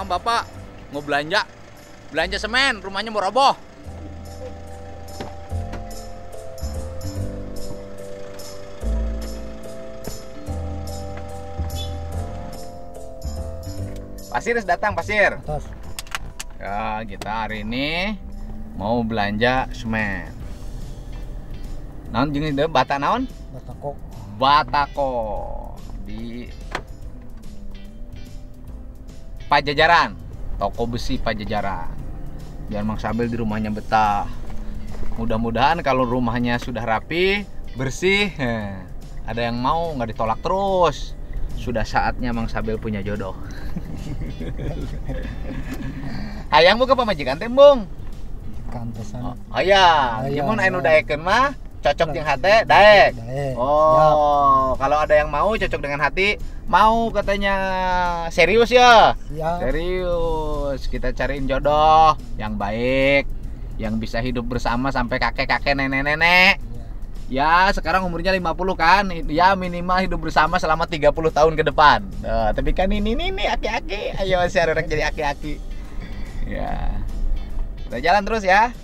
sama bapak mau belanja. Belanja semen, rumahnya mau roboh. Pasir datang, pasir. atas Ya, kita hari ini mau belanja semen. Naon jeung itu bata naon? batako Batako di Pajajaran, toko besi Pajajaran. Biar Mang Sabel di rumahnya betah. Mudah-mudahan kalau rumahnya sudah rapi, bersih, heh, ada yang mau nggak ditolak terus. Sudah saatnya Mang Sabel punya jodoh. Hayang buka pamajikan tembung. kantor sana Oh, oh ya, gimana anu hayang. daekeun mah cocok hate daek. Daek. Oh, kalau ada yang mau cocok dengan hati, mau katanya serius ya. siap Serius, kita cariin jodoh yang baik, yang bisa hidup bersama sampai kakek-kakek nenek-nenek. Ya, sekarang umurnya 50 kan. Ya, minimal hidup bersama selama 30 tahun ke depan. Nah, tapi kan ini ini ini aki-aki. Ayo si orang jadi aki-aki. Ya. Kita jalan terus ya.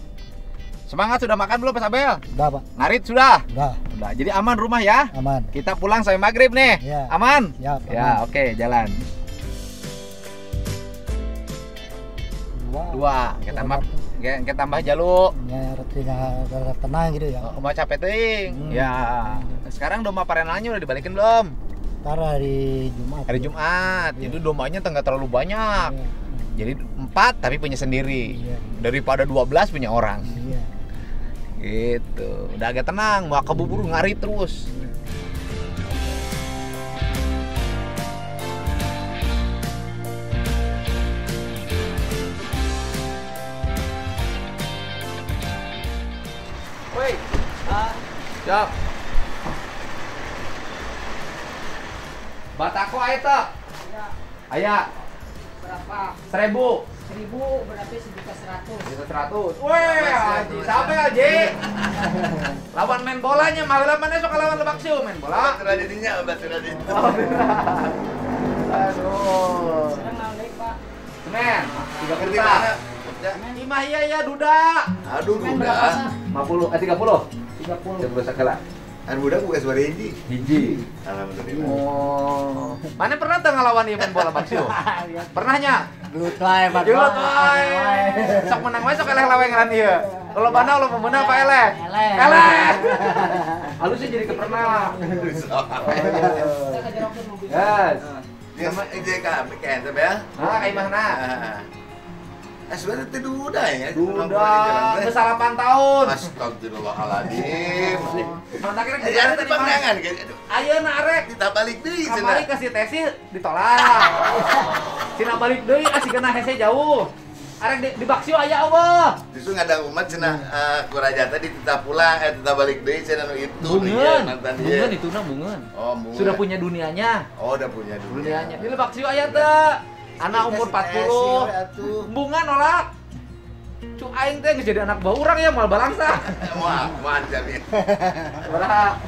Semangat sudah makan belum Pak Sabel? udah pak Ngarit sudah? udah Udah. Jadi aman rumah ya? aman Kita pulang sampai maghrib nih. Ya. Aman? Ya, aman. oke, jalan. dua Dua. Kita tambah kita tambah jaluk. ya artinya tenang gitu ya Oh, mau capek teuing. Hmm. Ya. Sekarang domba parenalnya udah dibalikin belum? ntar hari Jumat Hari Jumat. Iya. Jadi dombanya tuh nggak terlalu banyak. Iya. Jadi empat tapi punya sendiri. Iya. Daripada 12 punya orang. iya Gitu. Udah agak tenang, mau keburu ngari terus. Woi, ah, siap. Batako aja tak? Ayah, berapa seribu. Seribu berarti sejuta seratus Juta seratus. Weh, Haji, siapa ya, Haji? Lawan main bolanya, malah mana sok lawan lebak siu main bola. Tradisinya obat tradisi. Oh, beneran. Aduh. sekarang naik pak Semen, tiga puluh Di mana? Ya. Iya iya duda. Aduh, berapa Sa? 50 eh 30. tiga puluh 30 sakala. Anu budak bukan suara ini. Hiji. Alhamdulillah. Oh. Mana pernah tuh ngelawan ieu main bola baksio? Pernahnya? Gelut wae pak Gelut wae. Sok menang wae sok eleh lawengan ieu. Kalau mana lo memenang apa eleh? Eleh. Eleh. Halusnya jadi mobil Yes. Dia mah ide ka beken teh ya. Nah, kayak mana? Eh suara teh duda ya. Duda, 8 tahun. Astagfirullahaladzim. Mana kira Eh, ada di pandangan kan. Aduh, Ayeuna arek kita balik deui Kamari kasih tesi ditolak. Cina balik deui asih kena hese jauh. Arek di, di baksio aya Allah. Justru ngadang umat cenah eh, kurajata di tita pulang eh tita balik cenah nu itu Bungeun. iya, mantan dia. Bungeun itu na bungeun. Oh, bungeun. Sudah punya dunianya. Oh, udah punya dunia. Dunianya. Di baksio aya teh. Anak umur 40. atuh. Bunga nolak. Cu aing teh geus jadi anak bau urang ya mal balangsa. Wah, mantap ya. Lima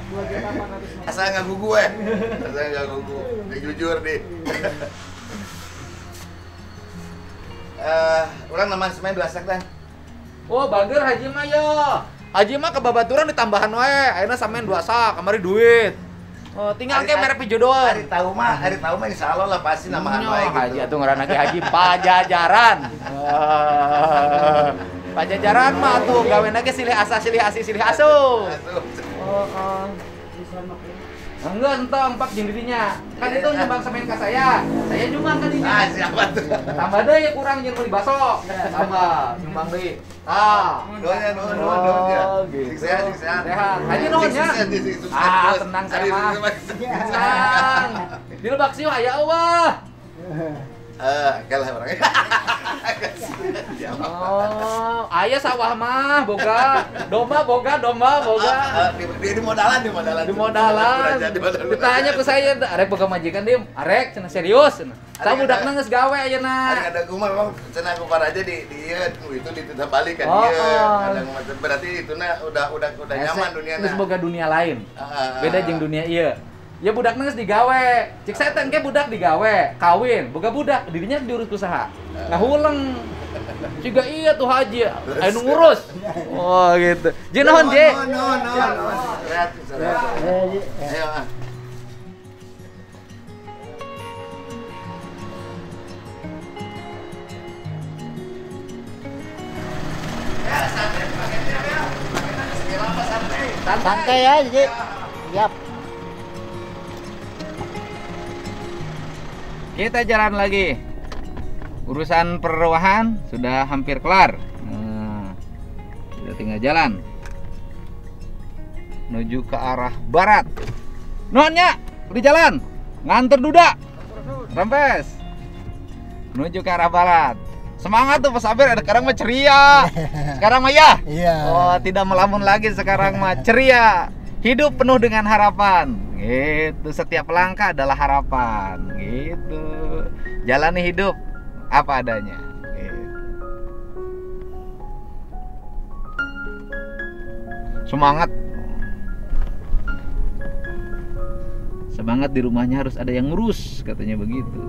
Asal nggak gugu eh. Asal nggak gugu. Ini jujur deh. Eh, orang nama semen dua sak dan. Oh, bager Haji mah yo. Haji mah kebabaturan ditambahan wae. Ayeuna sampean dua sak, kamari duit. Oh, tinggal ke merek pijodoan. Hari tahu mah, hari tahu mah insya Allah lah pasti Nyo, wae gitu. Haji atuh ngaranna ge Haji Pajajaran. Pajajaran mah tuh gawena ge silih asa silih asi silih asu. Oh, oh. Enggak entong pak jeung dirinya. Kan itu nyumbang semen ke saya. Saya nyumbang ke Ah, dinya. siapa tuh? Tambah deh ya kurang jeung beli baso. Tambah nyumbang deui. Ah. Doanya, doa, doa, doa. Oh, gitu. Sehat, sehat. Sehat. Sik sukses Ah, tenang saya mah. Tenang. Di lebak sih ya Allah. Eh, kalah orangnya. Oh, ayah sawah mah boga, domba boga, domba boga. Ah, di, di, di modalan, di modalan. Di modalan. Di modalan. Ditanya ke saya, arek boga majikan dia, arek cenah serius. Arek budak ada- geus gawe Ada ayeuna. ada gua mah memang cenah aja di di itu dititah balik kan Oh, ieu. oh. Ada mah- berarti itu na udah udah udah nyaman dunia Terus boga dunia lain. Ah, Beda jeung dunia iya. Ya budak geus digawe. Cek saya teh engke budak digawe, kawin, boga budak, dirinya diurus usaha. Ngahuleng. Juga iya tuh haji, ayo ngurus. Oh gitu. Naon, Je? No, no, no. Eh, di- eh, Ayo, ah. Ya, santai, paketnya, Kita jalan lagi. Urusan perwahan sudah hampir kelar. Nah, sudah tinggal jalan menuju ke arah barat. Nonnya di jalan nganter duda. Rempes. Menuju ke arah barat. Semangat tuh Pak Sabir, sekarang mah ceria. Sekarang mah ya. iya Oh, tidak melamun lagi sekarang mah ceria. Hidup penuh dengan harapan. Gitu. Setiap langkah adalah harapan. Gitu. Jalani hidup apa adanya. Gitu. Semangat. Semangat di rumahnya harus ada yang ngurus, katanya begitu.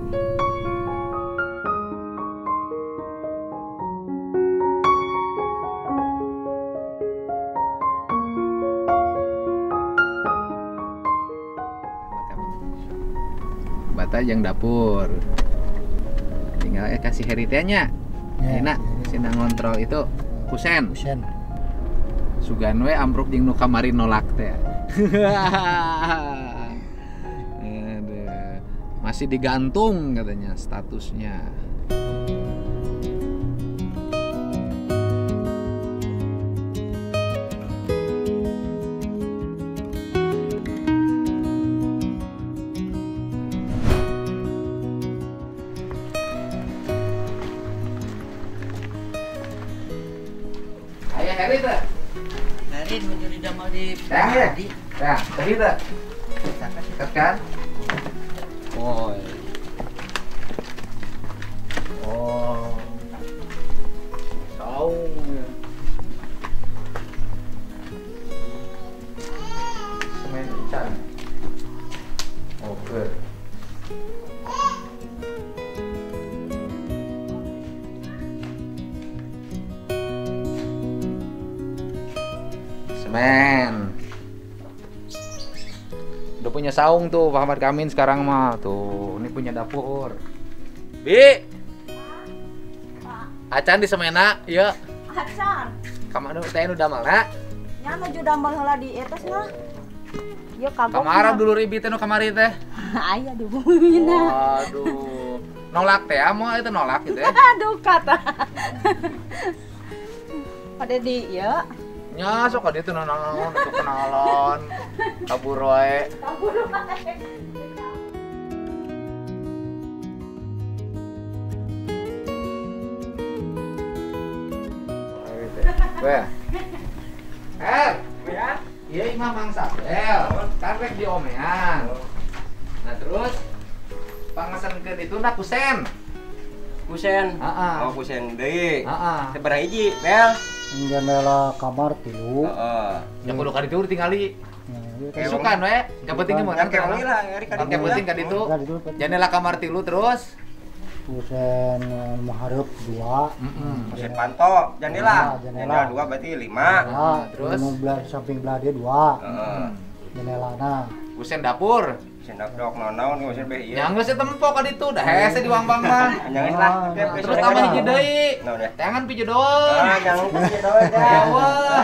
Yang dapur. Tinggal eh, kasih heritanya. Ya, Enak, sina ngontrol itu kusen. Kusen. Sugan we ambruk jeung nu kamari nolak teh. Masih digantung katanya statusnya. Heri teh. Dari mencuri damal di Yang ya? Ya, tadi teh. Dekat kan? Oh. Oh. Udah saung tuh Pak Ahmad Kamin sekarang mah tuh. Ini punya dapur. Bi. Acan di semena, ya. Hasan, Kamar nu teh nu damal na. nya nuju dambal heula di etos mah. Ieu kagok. Kamarab dulu ribi teh nu kamari teh. Aya di bumina. Waduh. Nolak teh amo itu nolak gitu ya. Aduh kata. Pada di ya. Nya sok ka ditu naon untuk kenalan. Kabur wae. Weh. Er. Ya. Iya imah Mang Sabel. Kan rek diomean. Nah terus pangasankeun itu na kusen. Kusen. Heeh. Oh, kusen deui. Heeh. Seberapa hiji, Bel? Jendela kamar tilu Heeh. Ya kudu ka ditu tinggali. Nah, Isukan we. Yang penting mah Kan kayak lah, Yang penting lah. ka ditu. Kan itu Jendela kamar tilu terus. kusen mahareup dua. Kusen panto, jendela. Jendela. Jendela dua berarti lima. nah, terus? samping belah dia dua Heeh. jendelana Kusen dapur. Kusen dapdok naon kusen beh Yang ieu. geus tempo ka ditu dah hese di Wambang mah. Jangan lah. Ah, Terus tambah deui. hiji deui. Naon ya? Tangan piju doang. Ah, jangan. Ya wah.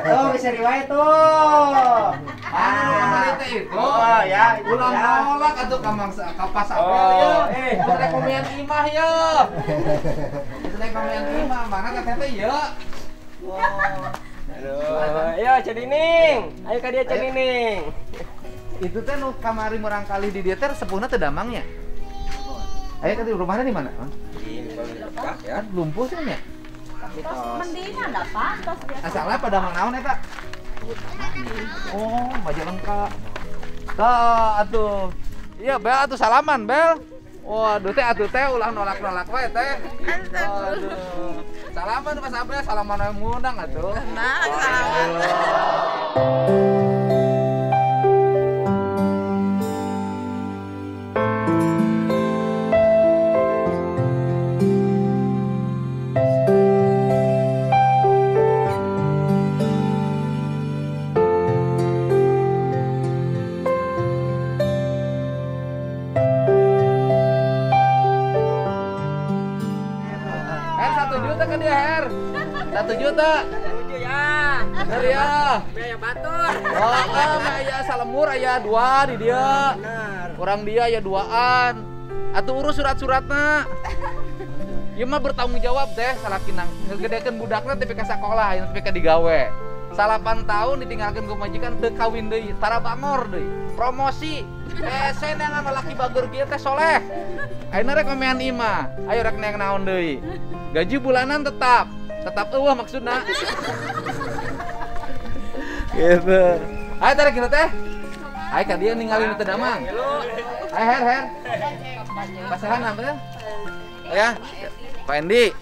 Tuh bisa riwayat tuh. Anu kamari teh itu. Oh, ya, itu Ulang ya. nolak atuh ka Mang Sa- ka Pas Abel Oh, ya. eh. Terus rekomen imah ya. Rekomen imah mana ka teh ya. Aduh, ayo Cedining. Ayo ka dia Cedining. Itu teh nu kamari murang kali di dieu teh sepuhna teu damangnya. Ayah kan di rumahnya di mana? Di ya. Kan lumpuh sih nya. Tos mendingan ada apa? Tos biasa. Asalnya pada mang naon eta? Oh, Majalengka. Tah atuh. Iya, Bel atuh salaman, Bel. Waduh teh atuh teh ulah nolak-nolak wae teh. Salaman Mas Abel, salaman yang ngundang atuh. Nah, salaman. Satu juta. Tujuh ya. Her ya. Biaya batur. Oh, kan aya salemur aya dua di dia. Benar. Kurang dia ya duaan. Atuh urus surat-suratna. Ieu mah bertanggung jawab teh salakinang. Ngegedekeun budakna teh ka sakolah, yang teh ka digawe. Salapan tahun ditinggalkan ku majikan teu kawin deui, tara bangor deui. Promosi. Eh, saya nengan laki bagur kieu teh soleh. Ayeuna rek komean ima. Ayo rek neang naon deui. Gaji bulanan tetap. Tetap eueuh maksudna. gitu. Ayo tarik kita teh. Ayo ka dia ninggalin teu damang. Ayo her her. Pasahan apa teh? Ya. Pak Endi.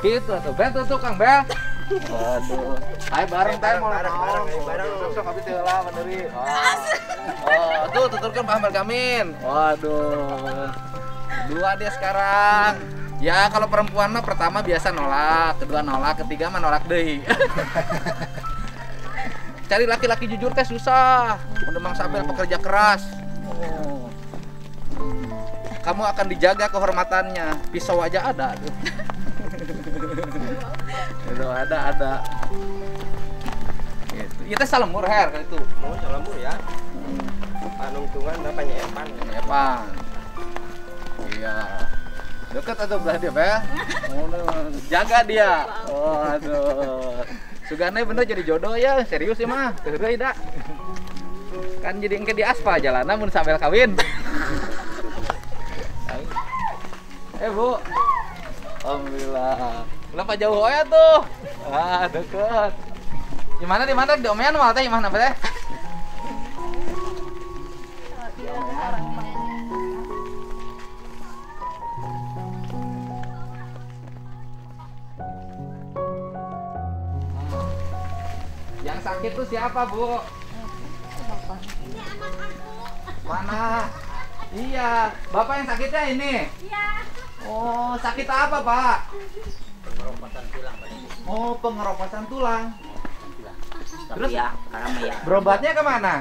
Gitu atuh. Ben tuh tukang bel. Waduh. Ayo bareng teh mau Bareng, bareng, bareng. Sok teh lah beneuri. Oh. Tuh tuturkeun Pak Ahmad Gamin. Waduh. Dua dia sekarang. Ya kalau perempuan mah pertama biasa nolak, kedua nolak, ketiga mah nolak deui. Cari laki-laki jujur teh susah. Udah Mang Sabel pekerja keras. Oh. Kamu akan dijaga kehormatannya. Pisau aja ada. Itu ada ada. Gitu. Itu salemur her kan itu. Mau salamur ya. Panungtungan berapa nyepan? Epan. Iya. Dekat atau belah dia, Bel? Jaga dia. Oh, aduh. Sugane bener jadi jodoh ya, serius ya mah. Teureui da. Kan jadi engke di aspal jalanan mun sambil kawin. eh, Bu. Alhamdulillah. Kenapa jauh ya tuh? Ah, deket. Di mana di mana di omean mah teh di mana teh? Sakit tuh siapa, Bu? Mana? Iya, Bapak yang sakitnya ini. Iya. Oh, sakit apa, Pak? Oh, pengeroposan tulang. Terus ya karena ya berobatnya ke mana?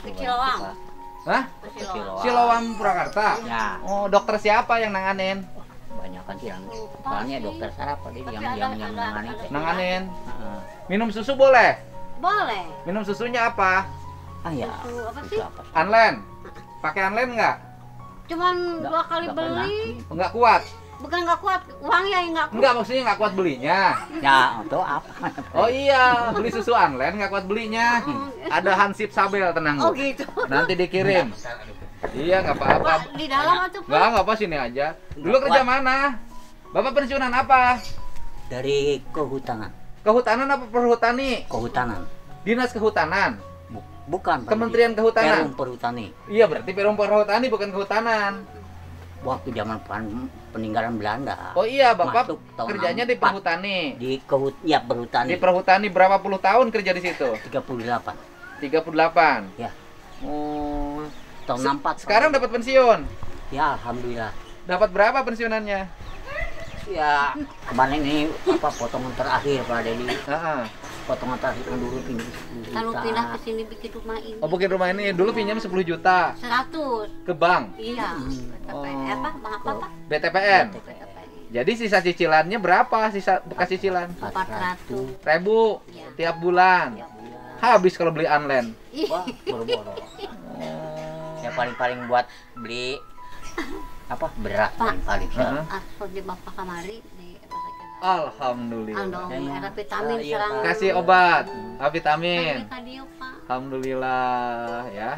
Ke Cilowang. Hah? Ke Cilowang. Siloam Purwakarta. ya Oh, dokter siapa yang nanganin? banyak kan sih yang soalnya dokter saraf tadi yang yang yang. Nanganin. Heeh. Minum susu boleh? Boleh. Minum susunya apa? ah ya Susu apa sih? apa Anlen. Pakai anlen nggak? Cuman Nggak- dua kali nggak pernah. beli. Nggak kuat. Bukan nggak kuat, uangnya yang nggak kuat. Enggak, maksudnya nggak kuat belinya. ya itu apa Oh iya, beli susu anlen nggak kuat belinya. Ada Hansip Sabel, tenang Oh gitu. Nanti dikirim. Iya, nggak apa-apa. Di dalam atau Nggak, nggak apa sini aja. Dulu kerja mana? Bapak pensiunan apa? dari kehutanan Kehutanan apa perhutani? kehutanan Dinas Kehutanan. Bu- bukan Kementerian. Kehutanan. Perum Perhutani Iya, berarti Perum Perhutani bukan kehutanan. waktu zaman pen- peninggalan Belanda Oh iya, Bapak Masuk tahun kerjanya di 64. perhutani. di kehut ya perhutani Di perhutani berapa puluh tahun kerja di situ? 38 38. ya Oh. tahun 64 Sekarang dapat pensiun. ya alhamdulillah Dapat berapa pensiunannya? Ya kemarin ini apa potongan terakhir Pak Dedi Heeh. potongan terakhir kan dulu pindah 10 Kalau juta. pindah ke sini bikin rumah ini. Oh, bikin rumah ini dulu pinjam 10 juta 100. ke bank. Iya. Oh. Tapi apa? Bang apa Pak? BTPN. BTPN. Jadi sisa cicilannya berapa? Sisa bekas cicilan? 400. Ribu Iya. tiap bulan. Tiap bulan. Habis kalau beli online. Wah, boro-boro. Ya paling-paling buat beli apa beras Pak. paling paling. Asal di Bapak kamari di Alhamdulillah. Ada vitamin Iya, serang. Kasih obat, ah, vitamin. Kami tadi Pak. Alhamdulillah ya.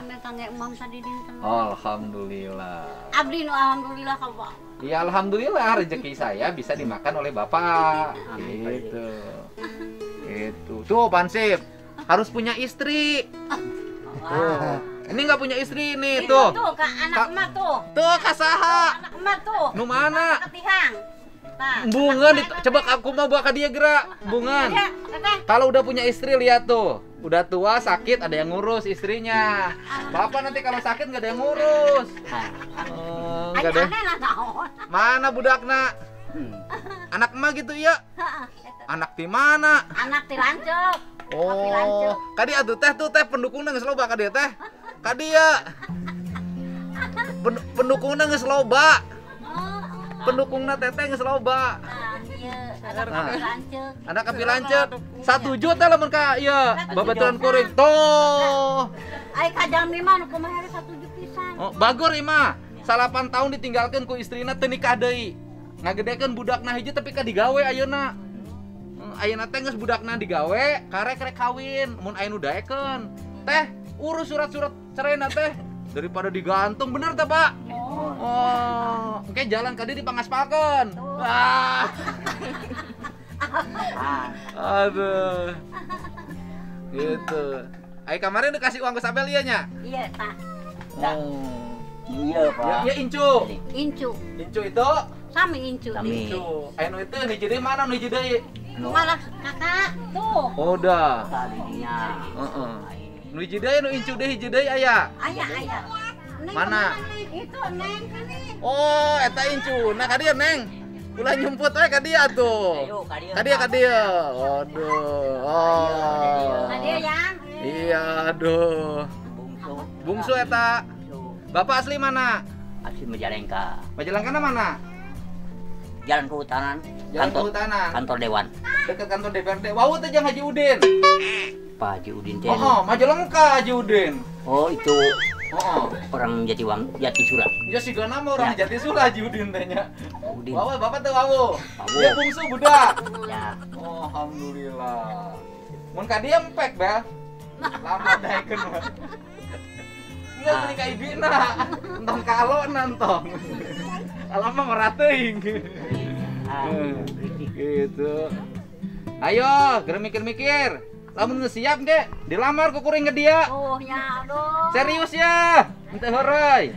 Alhamdulillah. Abdi nu alhamdulillah ka Pak. Ya alhamdulillah rezeki saya bisa dimakan oleh Bapak. Gitu. Gitu. Tuh Pansip, harus punya istri. Tuh. Ini nggak punya istri nih, Itu tuh. tuh ka anak Ka- emak tuh. Tuh kasaha. Anak emak tuh. Nu mana? Ketihang. Nah. Bungan di- coba aku mau ke dia gerak. Bungan. Ya, teteh. Kalau udah punya istri lihat tuh. Udah tua sakit ada yang ngurus istrinya. Bapak nanti kalau sakit nggak ada yang ngurus. Oh, nggak ada. Mana budakna? Hmm. Anak emak gitu ya? Anak di mana? Anak tilancep. Kopi Oh, kadi atuh teh tuh teh pendukungna geus loba ka dieu teh. Kadi ya. Pen- pendukungna geus loba. Pendukungna teteh geus loba. Nah, iya, ada Nah. kapi lanceuk. Satu juta lamun ka ieu babaturan kuring. Tuh. Ai kajang mah nu kumaha hari satu juta pisan. Oh, bagor ima. Salapan tahun ditinggalkan ku istrina teu nikah deui. Ngagedekeun budakna hiji tapi ka digawe ayeuna. Hmm, Ayeuna teh geus budakna digawe, karek rek kawin. Mun aya nu daekeun. Teh, urus surat-surat cerena teh daripada digantung bener teh, Pak? Oh, oke jalan ka dieu dipangaspalkeun. Wah. Aduh. Gitu. Ai kemarin dikasih uang ke Sabel ieu nya? Iya, tah. Oh. Iya, Pak. Ya, ya Incu. Incu. Incu itu Sami incu. Sami. Incu. Anu itu hiji deui mana nu hiji deui? Malah kakak tuh. Oh, udah. Tadinya. Heeh. Nu hiji deui nu Incu deui hiji deui aya. Ayah. Neng Mana? Itu neng kene. Oh, eta Incu. Nah, ka dieu, Neng. Ulah nyumput we ka dia tuh. Ka. Ka dia ka dia. Waduh. Oh. Nah dia yang. Iya, aduh. Bungsu. Bungsu eta. Bapak asli mana? Asli Majalengka. Majalengka mana? Jalan kehutanan. Jalan kantor, Kehutanan. kantor dewan. Dekat kantor DPRD. Wau teh Haji Udin. Pak Haji Udin teh. Oh, Majalengka Haji Udin. Oh, itu Oh, oh. orang Jatiwang, Jati Surat. Ya sih gak nama orang Ya. Jati Sula Haji Udin tehnya. Udin. Wawa, bapak tuh wawo. Wawo. Dia bungsu budak. Ya. Oh, alhamdulillah. Mun ka dia empek, Bel. Lama daekeun. Enggak beli ka ibina. Entong kalo nantong. Alama merateuing. Ah, gitu. Ayo, geus mikir-mikir. Lamun siap ge, dilamar ku kuring ke dia. Oh, ya aduh. Serius ya, ente heureui.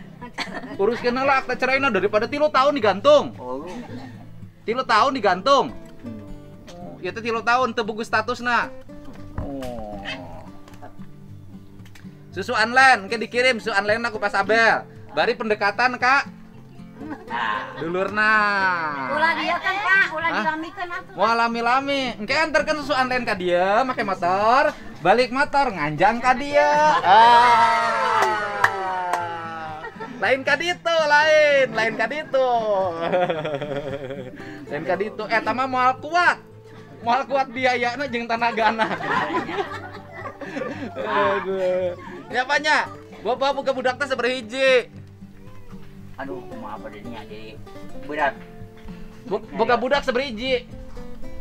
Uruskeun heula akta ceraina daripada tilu tahun digantung. Oh, Tilu tahun digantung. Oh, teh tilu tahun teu buku statusna. Oh. Susu online, ke dikirim susu online aku pas Abel. Bari pendekatan kak, nah. Mau lami-lami, engke anterkan susu online ka dia, make motor, balik motor nganjang ka dia. Ah. Lain ka ditu, lain, lain ka ditu. lain ka ditu, eta mah moal kuat. Moal kuat biayana jeung tanagana. Aduh. Ya apanya? Bapak buka budak teh sabaraha hiji? Aduh, kumaha pada nya jadi berat. Bu- Boga budak sabaraha hiji?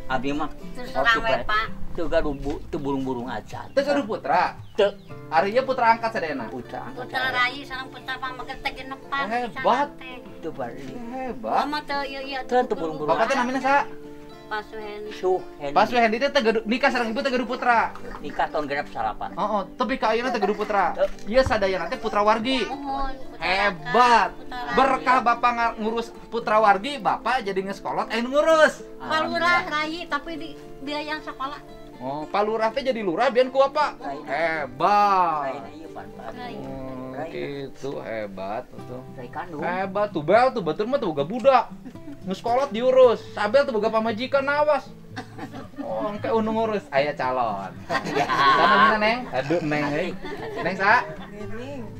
Abi mah Terserah we, Pak. Teu gaduh bu, teu burung-burung aja. Teu kudu putra. Teu Ari ieu putra angkat sadayana. putra angkat. Putra rai sareng putra pamaget teh genepan. Hebat. Teu bari. Hebat. Mama teh ieu ieu Teu teu burung-burung. Bapak teh namina sa? Pasuhen. Suh, Hendy. Pas we Hendi teh nikah sareng ibu teh gaduh putra. nikah tahun genep salapan. Oh, oh, tapi ka ayeuna teh gaduh putra. Ieu sadayana teh putra wargi. Hebat. Berkah Bapak ngurus putra wargi, Bapak jadi ngeskolot aya nu ngurus. Palurah rai tapi di biaya sekolah. Oh, Pak Lurah teh jadi lurah biar ku apa? Hebat. Oh, gitu hebat tuh. Hebat tuh bel tuh betul mah tuh boga budak. Ngeskolot diurus. Sabel tuh boga pamajikan awas. Oh, engke unu ngurus aya calon. Ya. Sama mana Neng? Aduh Neng euy. Neng sa?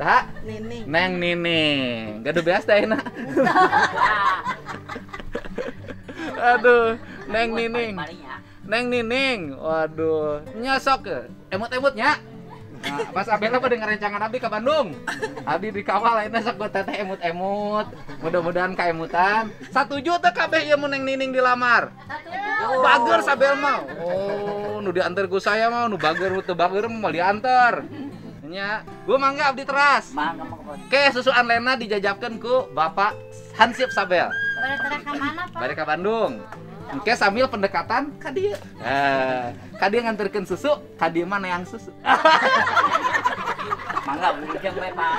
Sa? Nining. Neng Nining. Gak ada beas teh enak. Aduh, Neng Nining. Malingnya. Neng Nining. Waduh, nyosok ke. Emut-emutnya. Nah, pas Abela pada ngerencangan Abdi ke Bandung. Abdi dikawal lain sok gue teteh emut-emut. Mudah-mudahan kaemutan. Satu juta kabeh ieu mun Neng Nining dilamar. Satu juta. Bager sabel mah. Oh, nu diantar ku saya mah nu bager teu bager mah diantar. Nya, gua mangga abdi teras. Mangga mangga. Oke, susu Anlena dijajabkeun ku Bapak Hansip Sabel. Balik ke mana, Pak? Balik ke Bandung. Oke, sambil pendekatan ka dieu. Eh, ka dieu nganterkeun susu, ka dieu mana yang susu. Mangga wilujeng we Pak.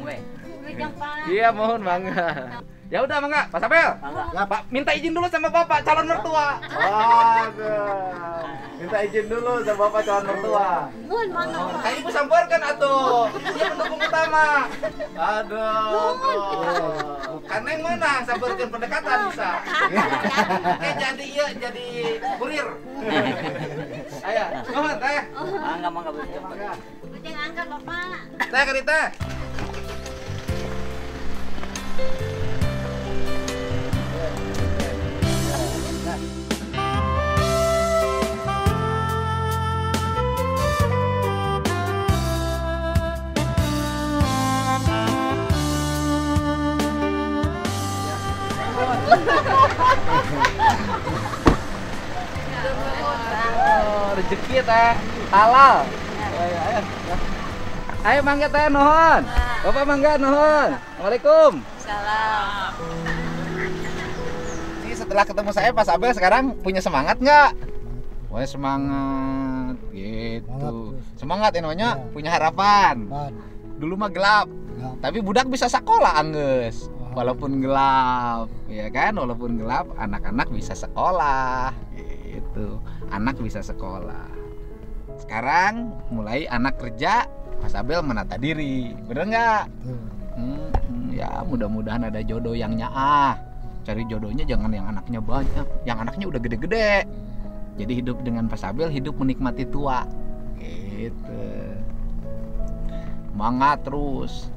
We. Iya, mohon mangga. Ya udah mangga, Pak. Mangga. Ya, Pak, minta izin dulu sama Bapak calon mertua. Waduh. Minta izin dulu sama Bapak calon mertua. Mana, Pak? Kayak ibu sampeurkan atuh. Dia pendukung utama. Aduh. Tuh. Kan neng menang sampeurkan pendekatan bisa. Oke, jadi iya jadi kurir. Ayo, mohon teh. Mangga mangga wilujeng. Wijang angkat, Bapak. Teh ke Oh, rezeki teh halal. Ayo, ayo. Ayo mangga teh nuhun. Bapak mangga nuhun. Assalamualaikum. Salam. Ini setelah ketemu saya Pak Abel sekarang punya semangat nggak? Wah semangat gitu. Semangat, Semangat inonya Ya. punya harapan. Dulu mah gelap, Gelap. tapi budak bisa sekolah angges. Wah. Walaupun gelap, ya kan? Walaupun gelap, anak-anak bisa sekolah gitu. Anak bisa sekolah. Sekarang mulai anak kerja, Mas Abel menata diri, bener nggak? Hmm, ya mudah-mudahan ada jodoh yang nyaah. Cari jodohnya jangan yang anaknya banyak, yang anaknya udah gede-gede. Jadi hidup dengan Pak Sabel, hidup menikmati tua. Gitu. Semangat terus.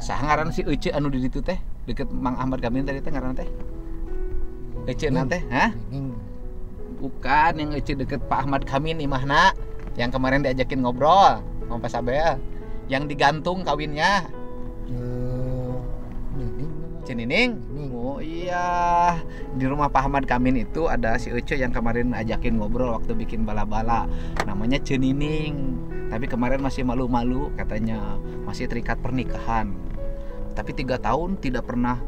Sangaran si Ece anu di teh, deket Mang Ahmad Kamin tadi teh ngaran teh. Ece nanti, hah? Bukan yang Ece deket Pak Ahmad Kamin imahna yang kemarin diajakin ngobrol sama Pak Sabel. Yang digantung kawinnya ini Cenining? Nining. Oh iya Di rumah Pak Ahmad Kamin itu ada si Ece yang kemarin ajakin ngobrol waktu bikin bala-bala Namanya Cenining Tapi kemarin masih malu-malu katanya Masih terikat pernikahan Tapi tiga tahun tidak pernah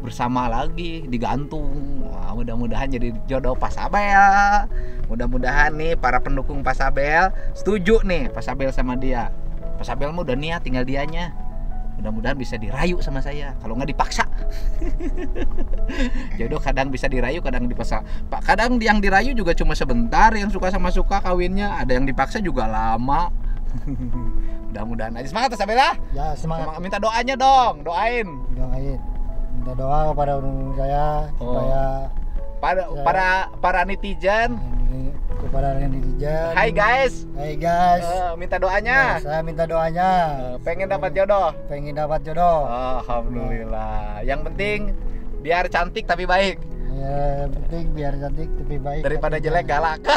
bersama lagi digantung. Wah, mudah-mudahan jadi jodoh Pak Sabel. Mudah-mudahan nih para pendukung Pak Sabel setuju nih Pak Sabel sama dia. Pak Sabel mah udah niat tinggal dianya. Mudah-mudahan bisa dirayu sama saya. Kalau nggak dipaksa. Jodoh kadang bisa dirayu kadang dipaksa. Pak kadang yang dirayu juga cuma sebentar yang suka sama suka kawinnya. Ada yang dipaksa juga lama mudah-mudahan aja. Semangat Pak Sabel ya ya semangat. Semangat. minta doanya dong. Doain. Doain. Minta doa kepada undang saya Oh. supaya para Ya. para para netizen. Kepada netizen. Hai guys. Hai guys. Eh, minta Ya, doanya saya minta doanya. Eh, pengen dapat jodoh? Pengen dapat jodoh. Alhamdulillah. Yang penting biar cantik tapi baik. Ya penting biar cantik lebih baik. Daripada tapi jelek galak